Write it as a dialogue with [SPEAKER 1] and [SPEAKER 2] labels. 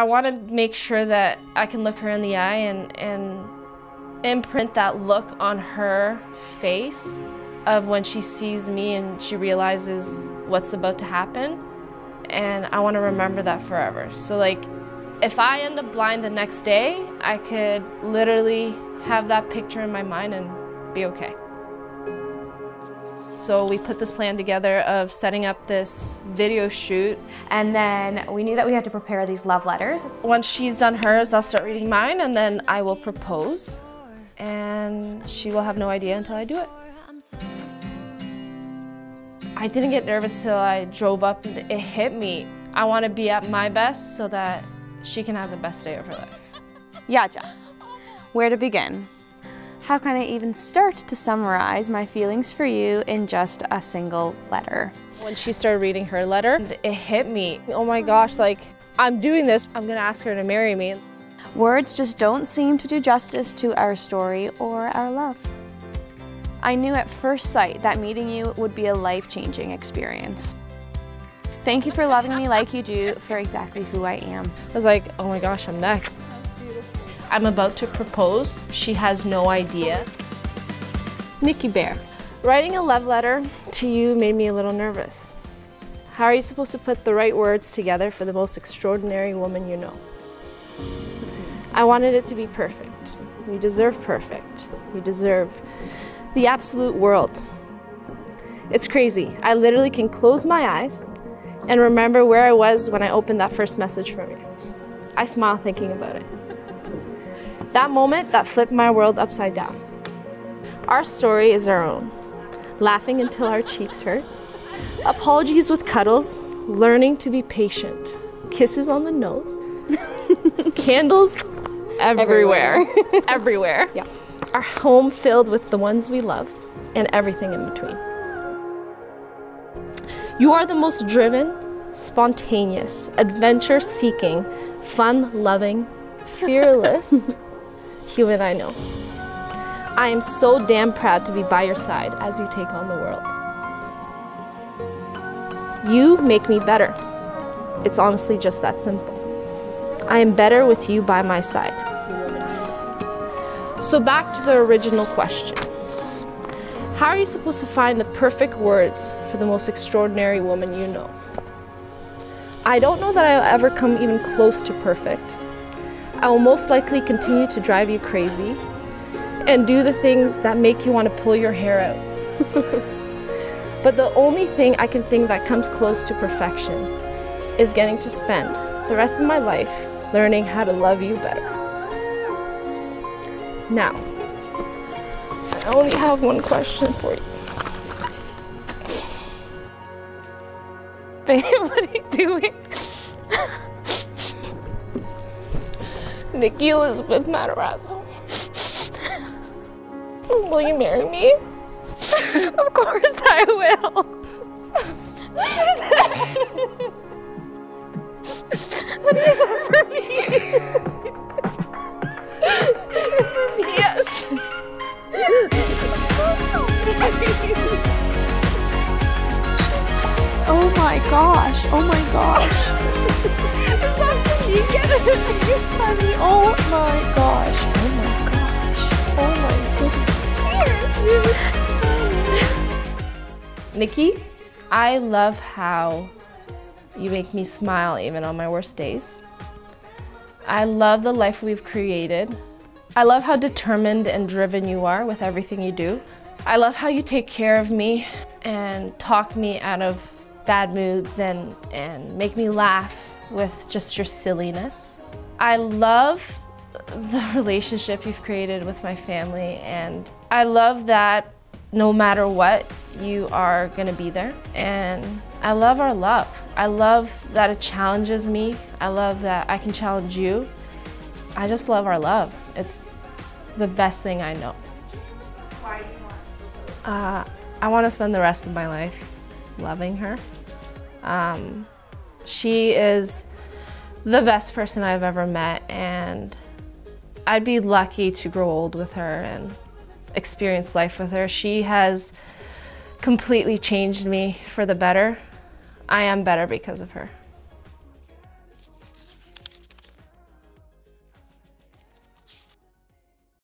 [SPEAKER 1] I want to make sure that I can look her in the eye and, and imprint that look on her face of when she sees me and she realizes what's about to happen. And I want to remember that forever. So, like, if I end up blind the next day, I could literally have that picture in my mind and be okay. So we put this plan together of setting up this video shoot.
[SPEAKER 2] And then we knew that we had to prepare these love letters.
[SPEAKER 1] Once she's done hers, I'll start reading mine and then I will propose. And she will have no idea until I do it. I didn't get nervous till I drove up and it hit me. I want to be at my best so that she can have the best day of her life.
[SPEAKER 2] Jadzia, where to begin? How can I even start to summarize my feelings for you in just a single letter?
[SPEAKER 1] When she started reading her letter, it hit me. Oh my gosh, like, I'm doing this, I'm gonna ask her to marry me.
[SPEAKER 2] Words just don't seem to do justice to our story or our love. I knew at first sight that meeting you would be a life-changing experience. Thank you for loving me like you do for exactly who I am.
[SPEAKER 1] I was like, oh my gosh, I'm next. I'm about to propose. She has no idea. Nikki Bear. Writing a love letter to you made me a little nervous. How are you supposed to put the right words together for the most extraordinary woman you know? I wanted it to be perfect. You deserve perfect. You deserve the absolute world. It's crazy. I literally can close my eyes and remember where I was when I opened that first message from you. I smile thinking about it. That moment that flipped my world upside down. Our story is our own. Laughing until our cheeks hurt, apologies with cuddles, learning to be patient, kisses on the nose, candles everywhere. Everywhere. everywhere.
[SPEAKER 2] Yeah
[SPEAKER 1] our home filled with the ones we love and everything in between. You are the most driven, spontaneous, adventure seeking, fun loving, fearless human I know. I am so damn proud to be by your side as you take on the world. You make me better. It's honestly just that simple. I am better with you by my side. So back to the original question. How are you supposed to find the perfect words for the most extraordinary woman you know? I don't know that I'll ever come even close to perfect. I will most likely continue to drive you crazy and do the things that make you want to pull your hair out. but the only thing I can think that comes close to perfection is getting to spend the rest of my life learning how to love you better. Now, I only have one question for you.
[SPEAKER 2] Babe, what are you doing?
[SPEAKER 1] Nikki Elizabeth Matarazzo. Will you marry me?
[SPEAKER 2] of course I will. what have for me?
[SPEAKER 1] yes.
[SPEAKER 2] oh my gosh. Oh my gosh. Oh my gosh. Oh my gosh. Oh
[SPEAKER 1] my goodness. Nikki, I love how you make me smile even on my worst days. I love the life we've created. I love how determined and driven you are with everything you do. I love how you take care of me and talk me out of bad moods and, and make me laugh with just your silliness. I love the relationship you've created with my family and I love that no matter what, you are gonna be there. And I love our love. I love that it challenges me. I love that I can challenge you. I just love our love. It's the best thing I know.
[SPEAKER 2] Why do you want
[SPEAKER 1] to uh, I want to spend the rest of my life loving her. Um, she is the best person I've ever met and I'd be lucky to grow old with her and experience life with her. She has completely changed me for the better. I am better because of her.